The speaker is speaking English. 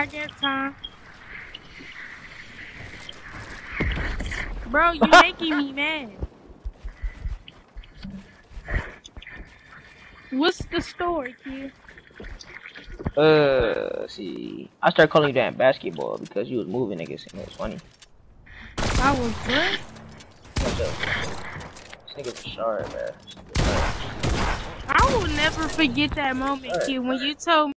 I. Bro, you're making me mad. What's the story, kid? Uh, see, I started calling you damn basketball because you was moving niggas and it was funny. I was good. What's up? This nigga's sharp, man. I will never forget that moment, kid, when you told me.